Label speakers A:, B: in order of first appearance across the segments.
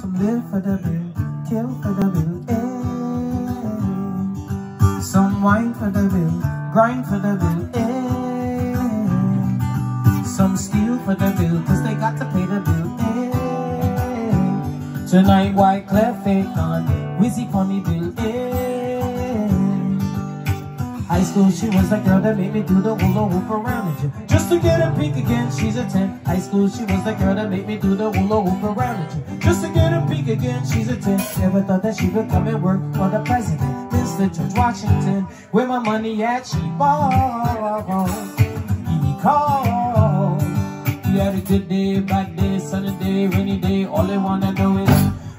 A: Some live for the bill, kill for the bill, eh. Some wine for the bill, grind for the bill, eh. Some steal for the bill, cause they got to pay the bill, eh. Tonight, Wyclef ain't on, for me bill, eh. High school, she was the girl that made me do the hula hoop around gym. Just to get a peek again, she's a 10. High school, she was the girl that made me do the hula hoop around the gym. Just to get a peek again, she's a 10. Never thought that she would come and work for the president, Mr. George Washington. Where my money at, she ball. He called. He had a good day, bad day, sunny day, rainy day. All they wanna know is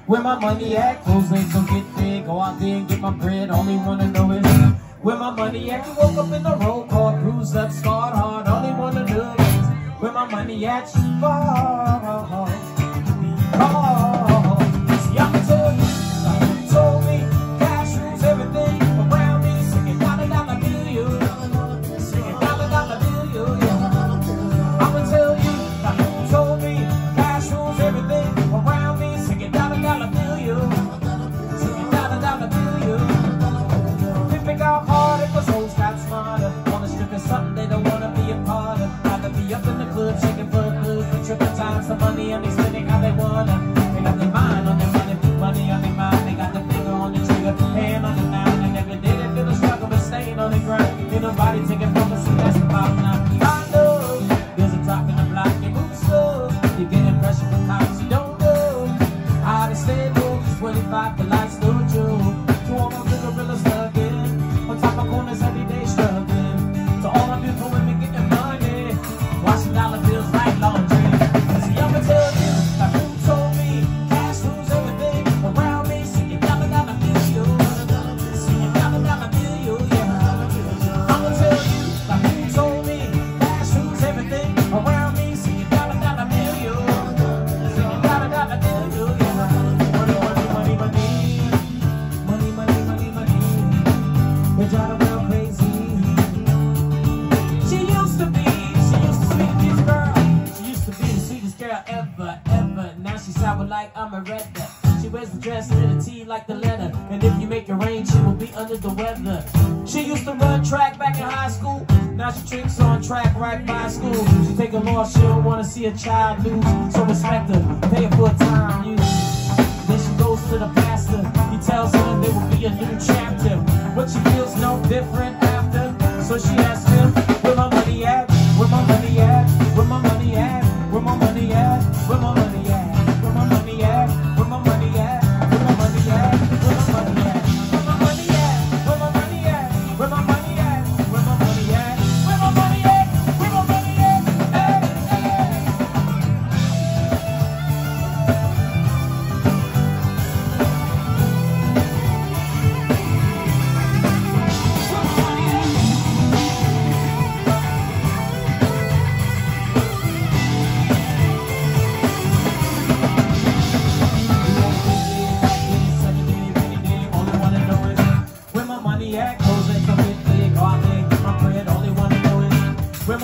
A: where my money at. Clothes ain't so get there. Go out there and get my bread. All wanna know is where my money at? Woke up in the roll call, bruised up, scarred where my money 25 the lights, no joke. A. She wears the dress to the T like the letter. And if you make it rain, she will be under the weather. She used to run track back in high school. Now she tricks on track right by school. She take a loss, she don't wanna see a child lose. So respect her, pay her for a time use. Then she goes to the pastor. He tells her there will be a new chapter. But she feels no different after. So she asks him, where my money at? Where my money at? Where my money at? Where my money at? Where my money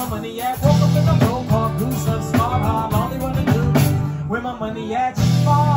A: my money at? Woke up in the road, called Goose of Smart Hard. All they wanna do, where my money at? Just fall.